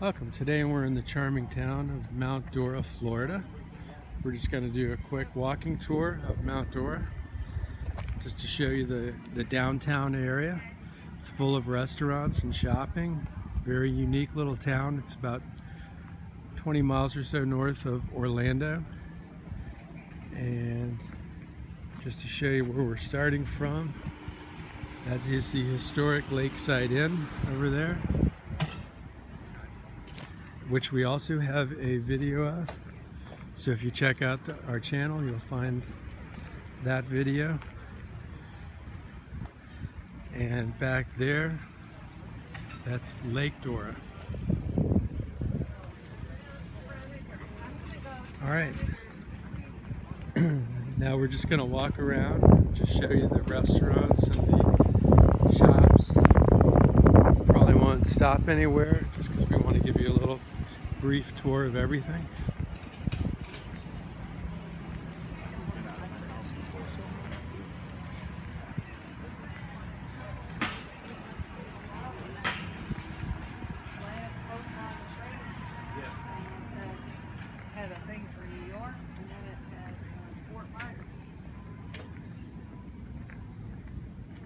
Welcome. Today we're in the charming town of Mount Dora, Florida. We're just going to do a quick walking tour of Mount Dora just to show you the, the downtown area. It's full of restaurants and shopping. Very unique little town. It's about 20 miles or so north of Orlando. And just to show you where we're starting from, that is the historic Lakeside Inn over there which we also have a video of. So if you check out the, our channel, you'll find that video. And back there, that's Lake Dora. All right. now we're just gonna walk around, just show you the restaurants and the shops. Probably won't stop anywhere just because we want to give you a little brief tour of everything.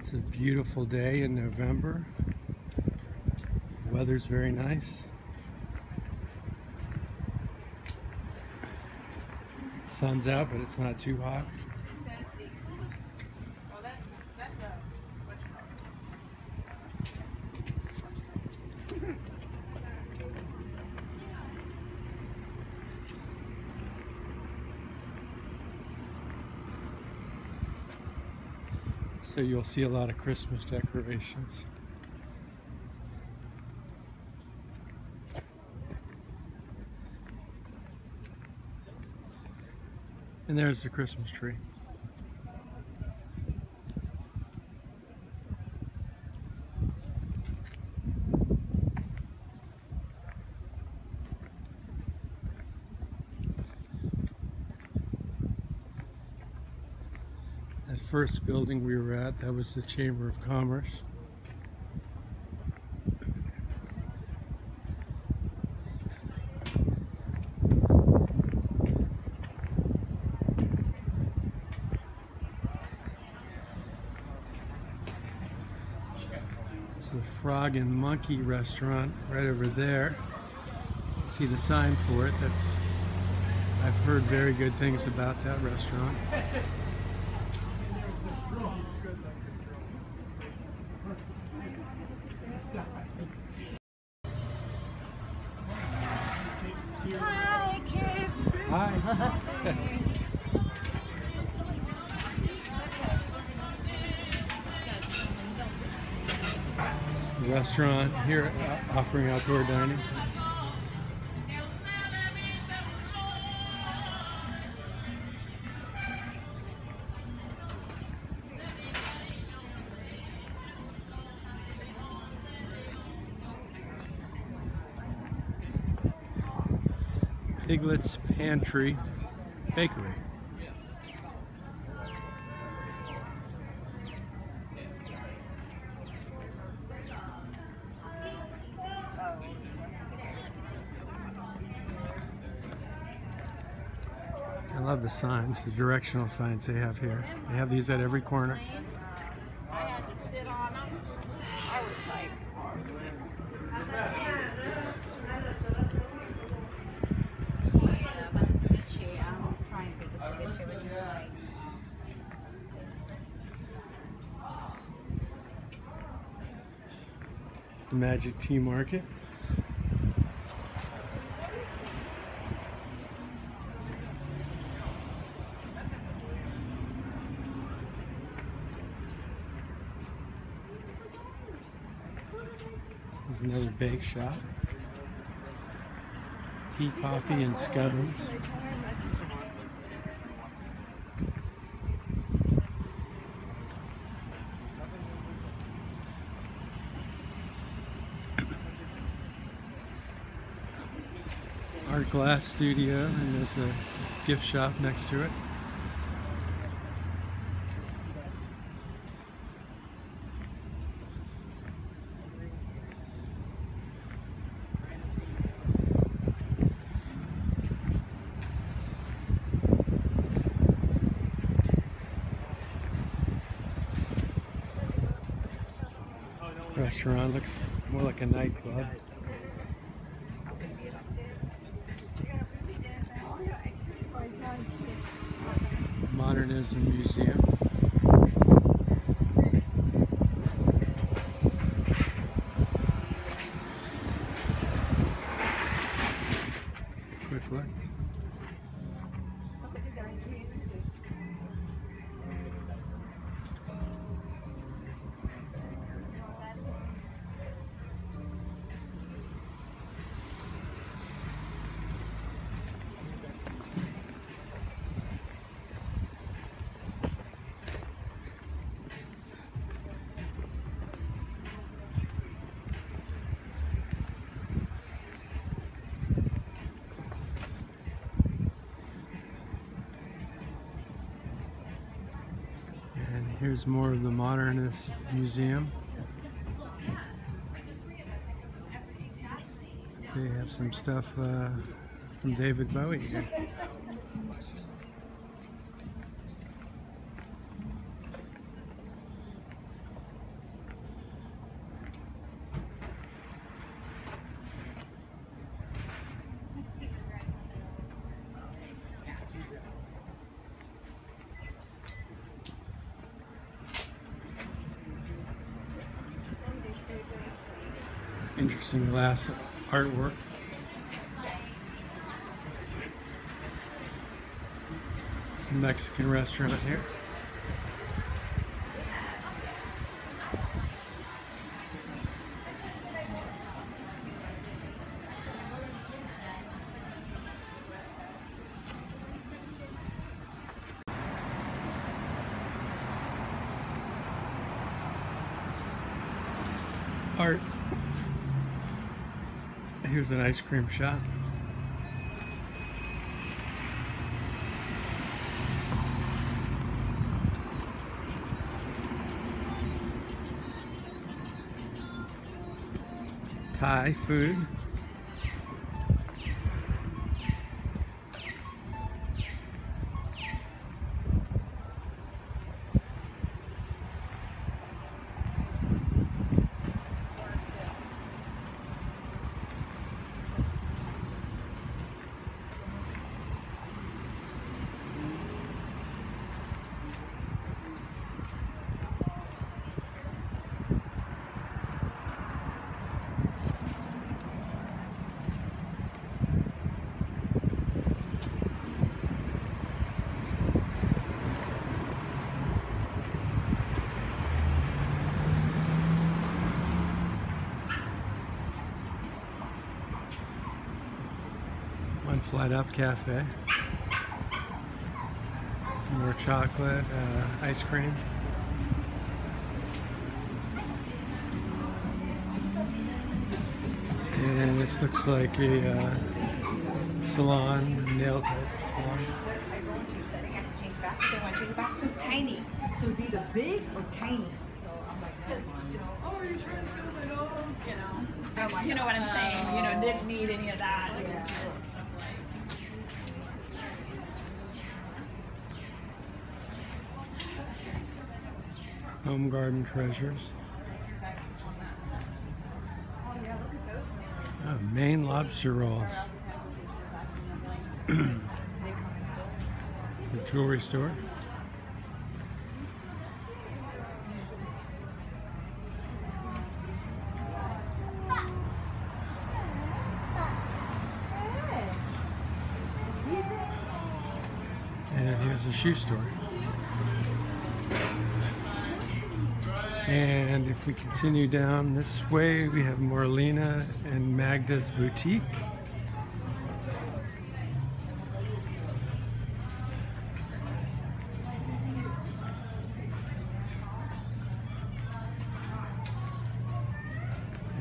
It's a beautiful day in November. The Weather's very nice. Sun's out, but it's not too hot. So you'll see a lot of Christmas decorations. And there's the Christmas tree. That first building we were at, that was the Chamber of Commerce. It's the Frog and Monkey restaurant right over there. See the sign for it. That's I've heard very good things about that restaurant. Restaurant here uh, offering outdoor dining. Piglet's Pantry Bakery. Love the signs, the directional signs they have here. They have these at every corner. I had to sit on them. I was like, Yeah, but the ceviche, I'm trying to get the ceviche, which is like It's the Magic Tea Market. There's another bake shop. Tea, coffee, and scones. Art Glass Studio, and there's a gift shop next to it. Restaurant. Looks more like a nightclub. Modernism Museum. Quick look. And here's more of the Modernist Museum. They have some stuff uh, from David Bowie here. Interesting glass artwork. Mexican restaurant here. Art. Here's an ice cream shop. Thai food. One Flight Up Cafe. Some more chocolate, uh, ice cream. And this looks like a uh, salon, nail type salon. I go into a setting, I change back, but then when change back, so tiny. So it's either big or tiny. So I'm like, this, you know, oh, are you trying to get it over? You know, you know what I'm saying. You know, didn't need any of that. It was Home Garden Treasures. Oh, Maine lobster rolls. the jewelry store. And here's a shoe store. And if we continue down this way, we have Morlina and Magda's Boutique.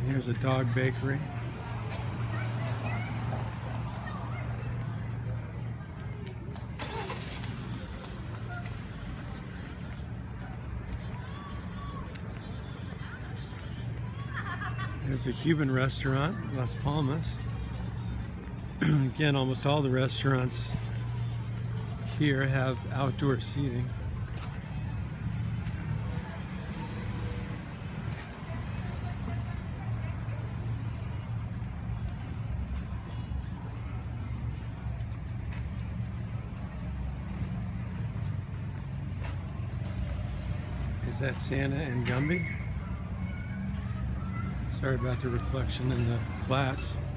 Here's a dog bakery. There's a Cuban restaurant, Las Palmas. Again, almost all the restaurants here have outdoor seating. Is that Santa and Gumby? Sorry about the reflection in the glass.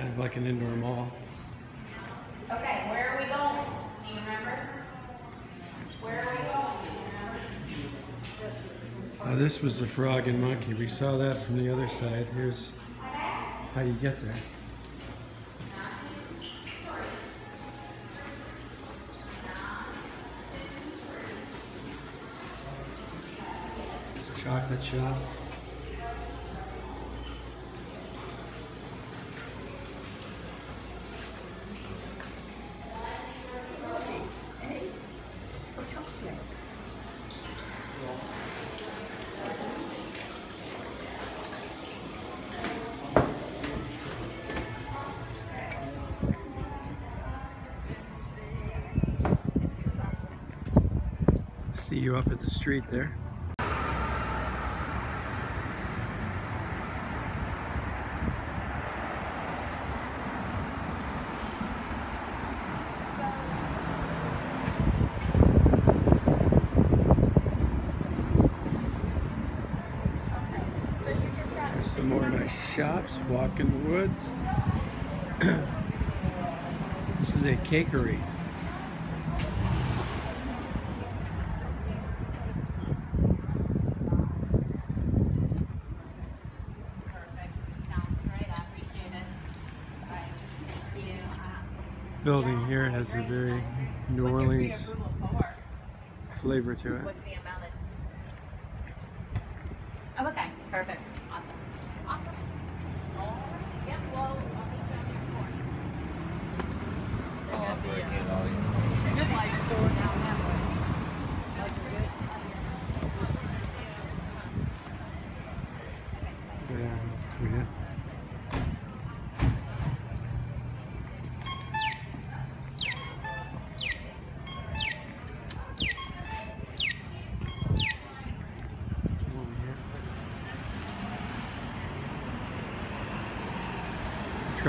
Kind of like an indoor mall. Okay, where are we going? Do you remember? Where are we going? Do you? Uh, this was the frog and monkey. We saw that from the other side. Here's how you get there. Chocolate shop. See you up at the street there. Some more nice shops. Walk in the woods. this is a cakery. Perfect. Sounds great. I appreciate it. All right. Thank you. Building here has a very New Orleans flavor to it. What's the amount of? Oh, okay. Perfect.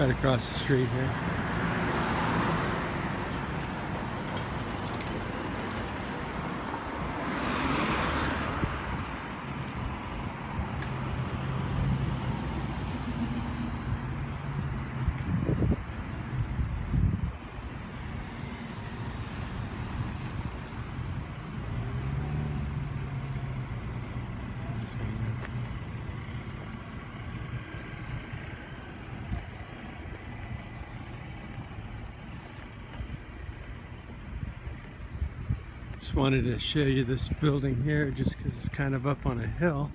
Right across the street here. Just wanted to show you this building here just because it's kind of up on a hill.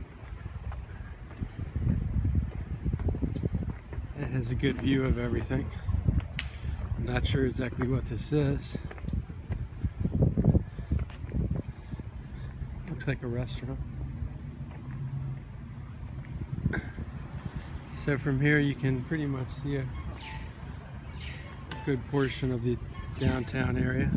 It has a good view of everything. I'm not sure exactly what this is. Looks like a restaurant. So from here you can pretty much see a good portion of the downtown area.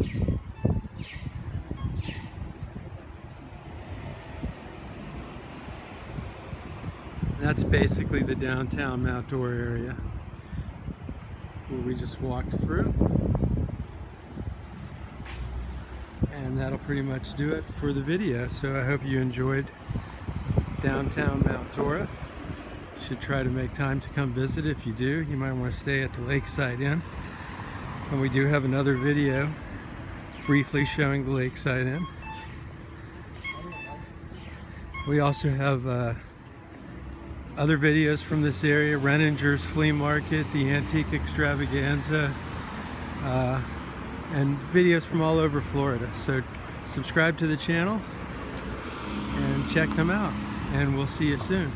That's basically the downtown Mount Dora area where we just walked through. And that'll pretty much do it for the video. So I hope you enjoyed downtown Mount Dora. Should try to make time to come visit. If you do, you might want to stay at the Lakeside Inn. And we do have another video briefly showing the Lakeside Inn. We also have uh, other videos from this area, Renninger's Flea Market, the Antique Extravaganza, uh, and videos from all over Florida. So subscribe to the channel and check them out. And we'll see you soon.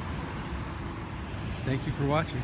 Thank you for watching.